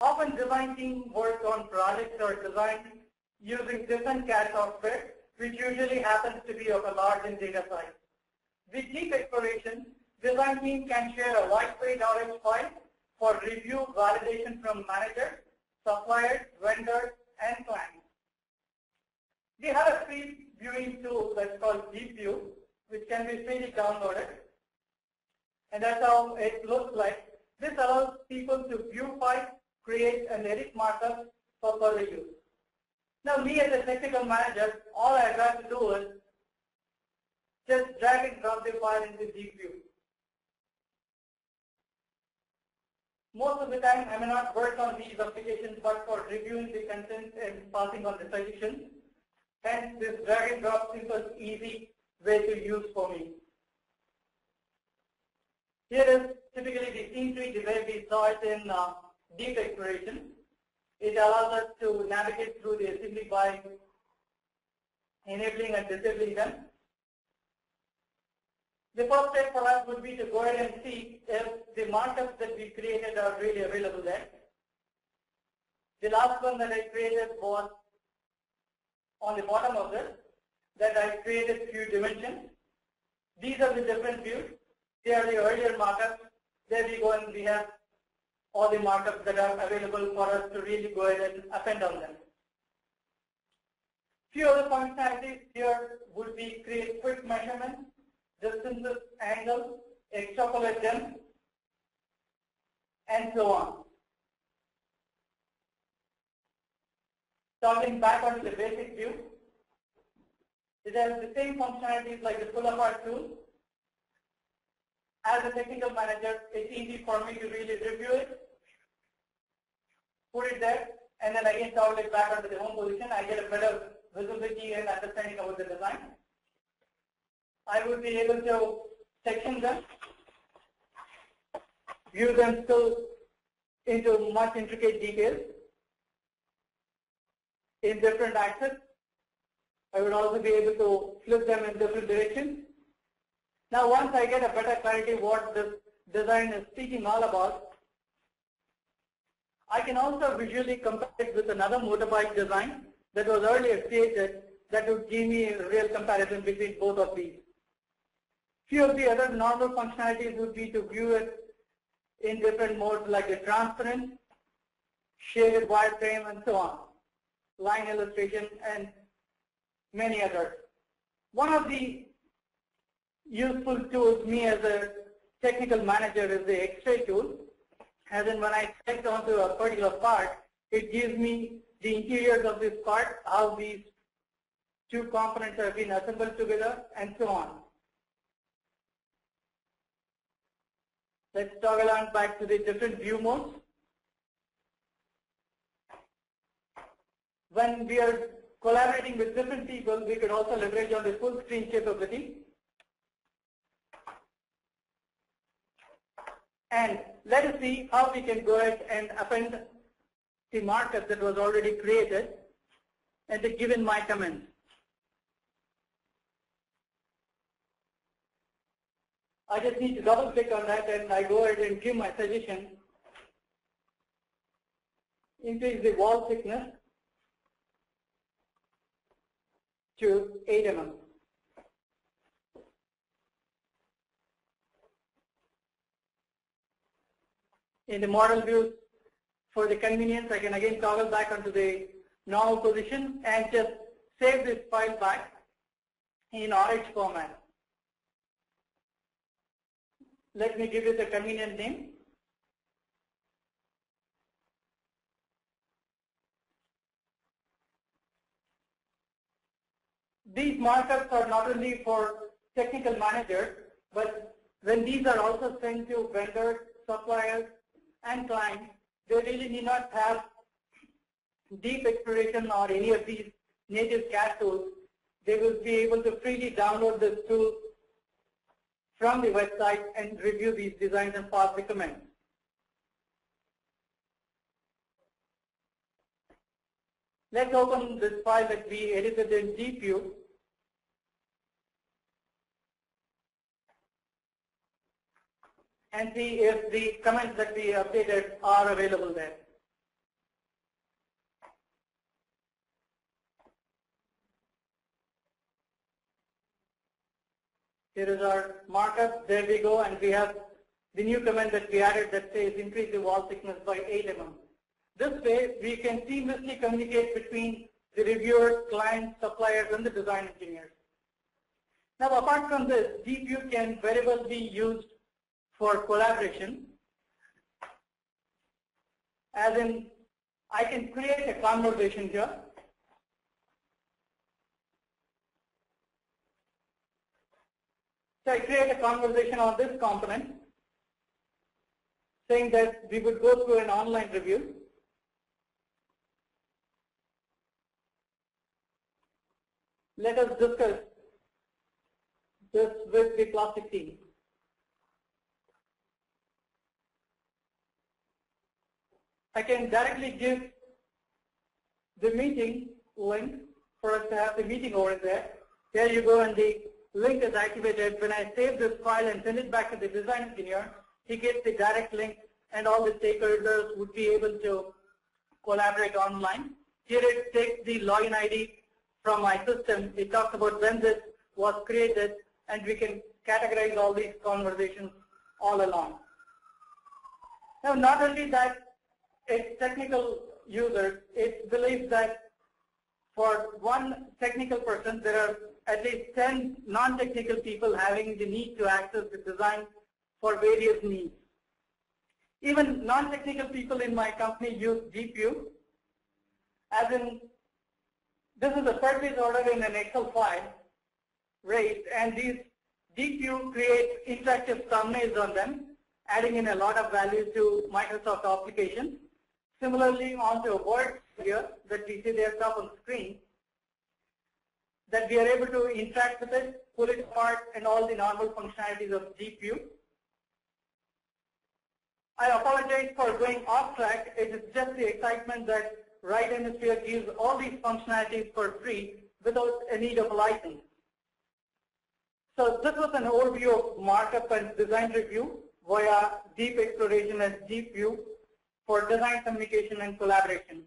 Often design team work on projects or design using different CAD software, which usually happens to be of a large in data size. With deep exploration, design team can share a lightweight RX file for review validation from managers, suppliers, vendors, and clients. We have a free viewing tool that's called Deep View, which can be freely downloaded. And that's how it looks like. This allows people to view files, create an edit markup for further use. Now me as a technical manager, all I have to do is just drag and drop the file into View. Most of the time, I may not work on these applications, but for reviewing the content and passing on the suggestions. Hence, this drag and drop simple, easy way to use for me. Here is typically the scene tree the way we saw it in uh, deep exploration. It allows us to navigate through the assembly by enabling and disabling them. The first step for us would be to go ahead and see if the markups that we created are really available there. The last one that I created was on the bottom of this, that I created few dimensions. These are the different views. They are the earlier markups. There we go and we have all the markups that are available for us to really go ahead and append on them. Few other functionalities here would be create quick measurements distances, angles, extrapolate them, and so on. Starting back onto the basic view, it has the same functionalities like the pull apart tool. As a technical manager, it's easy for me to really review it, put it there, and then again toggle it back onto the home position. I get a better visibility and understanding about the design. I would be able to section them, view them still into much intricate details in different axes. I would also be able to flip them in different directions. Now once I get a better clarity what this design is speaking all about, I can also visually compare it with another motorbike design that was earlier created that would give me a real comparison between both of these. Few of the other normal functionalities would be to view it in different modes like a transparent, shaded wireframe, and so on, line illustration, and many others. One of the useful tools me as a technical manager is the X-ray tool. As in when I select onto a particular part, it gives me the interiors of this part, how these two components have been assembled together, and so on. Let's toggle on back to the different view modes. When we are collaborating with different people, we could also leverage on the full screen capability. And let us see how we can go ahead and append the markup that was already created and the given my comment. I just need to double click on that and I go ahead and give my suggestion. Increase the wall thickness to 8 mm. In the model view, for the convenience, I can again toggle back onto the normal position and just save this file back in RH format. Let me give you the convenient name. These markups are not only for technical managers, but when these are also sent to vendors, suppliers, and clients, they really need not have deep exploration or any of these native CAD tools. They will be able to freely download this tool from the website and review these designs and pass the comments. Let's open this file that we edited in Deep and see if the comments that we updated are available there. Here is our markup. There we go. And we have the new comment that we added that says increase the wall thickness by 8 mm. This way, we can seamlessly communicate between the reviewers, clients, suppliers, and the design engineers. Now, apart from this, DeepView can very well be used for collaboration. As in, I can create a conversation here. So I create a conversation on this component saying that we would go through an online review. Let us discuss this with the plastic team. I can directly give the meeting link for us to have the meeting over there. There you go and the link is activated. When I save this file and send it back to the design engineer, he gets the direct link and all the stakeholders would be able to collaborate online. Here it takes the login ID from my system. It talks about when this was created and we can categorize all these conversations all along. Now not only that, it's technical users, it believes that for one technical person, there are at least 10 non-technical people having the need to access the design for various needs. Even non-technical people in my company use View, as in this is a purchase order in an Excel file raised, and these View create interactive thumbnails on them, adding in a lot of value to Microsoft application. Similarly, onto a Word here that we see there top on screen, that we are able to interact with it, pull it apart, and all the normal functionalities of View. I apologize for going off track. It is just the excitement that Right Hemisphere gives all these functionalities for free without a need of a license. So this was an overview of markup and design review via deep exploration and deep view for design communication and collaboration.